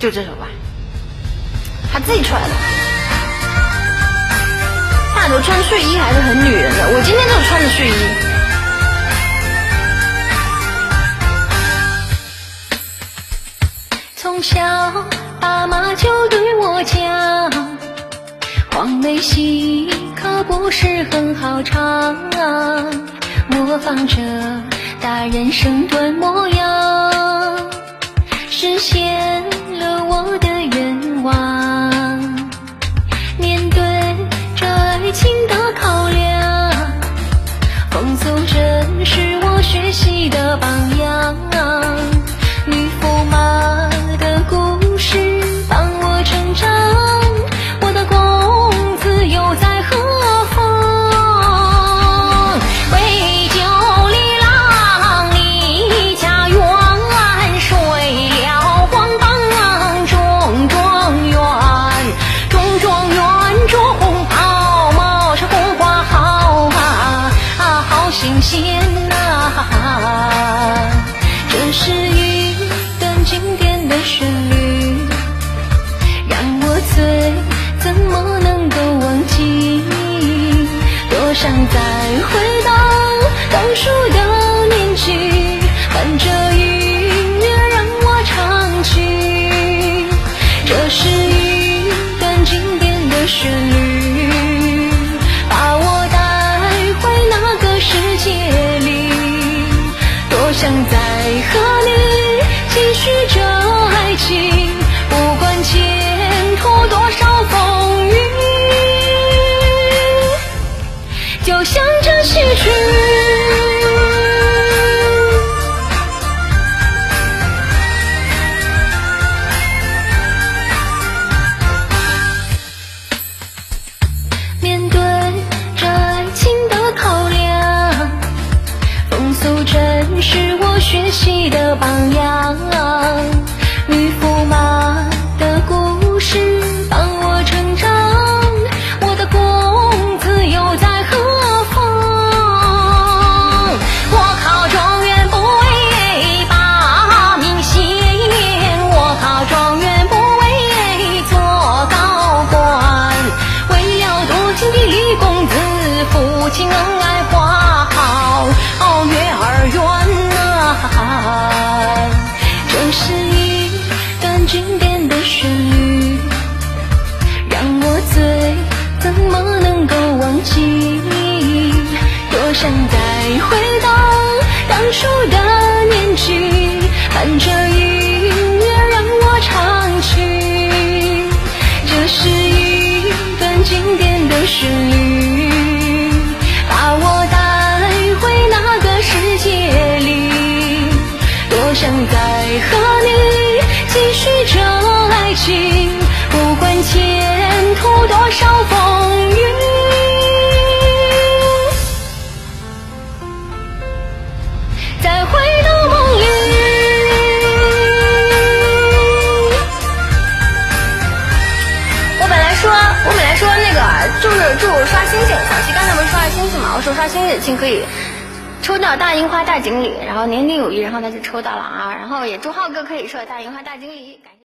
就这首吧，他自己出来的。大头穿睡衣还是很女人的，我今天就是穿的睡衣。从小爸妈就对我讲，黄梅戏可不是很好唱，模仿着大人身段模样，新鲜呐、这是一段经典的旋律，让我醉，怎么能够忘记？多想再回到当初的年纪，伴着音乐让我唱起。这是就像这戏曲。面对这爱情的考量，风俗真是我学习的榜样。李公子，夫妻恩爱花好月儿圆呐、这是一段经典的旋律，让我醉，怎么能够忘记？多想再回到当初的年纪，伴着音乐让我唱起。这是一段经典旋律，把我带回那个世界里。多想再和你继续这爱情，不管前途多少风雨。再回到梦里。我本来说，我本来说这个就是祝我刷星星，小七刚才不是刷了星星嘛？我说刷星星请可以抽到大樱花大锦鲤，然后年年有余，然后他就抽到了啊，然后也祝浩哥可以抽大樱花大锦鲤，感谢。